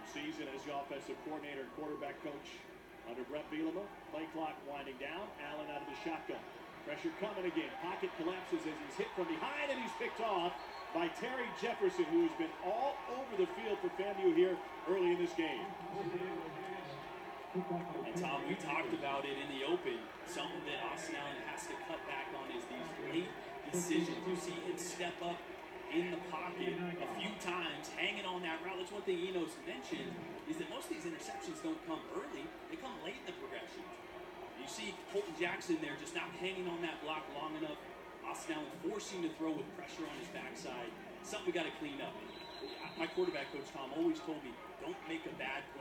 third season as the offensive coordinator and quarterback coach under Bret Bielema. Play clock winding down. Allen out of the shotgun. Pressure coming again. Pocket collapses as he's hit from behind and he's picked off by Terry Jefferson, who has been all over the field for FAMU here early in this game. And Tom, we talked about it in the open. Something that Austin Allen has to cut back on is these late decisions. You see him step up in the pocket a few times, hanging on that route. That's one thing Enos mentioned is that most of these interceptions don't come early; they come late in the progression. You see Colton Jackson there just not hanging on that block long enough. Austin Allen forcing to throw with pressure on his backside. Something we got to clean up. My quarterback coach Tom always told me, don't make a bad play.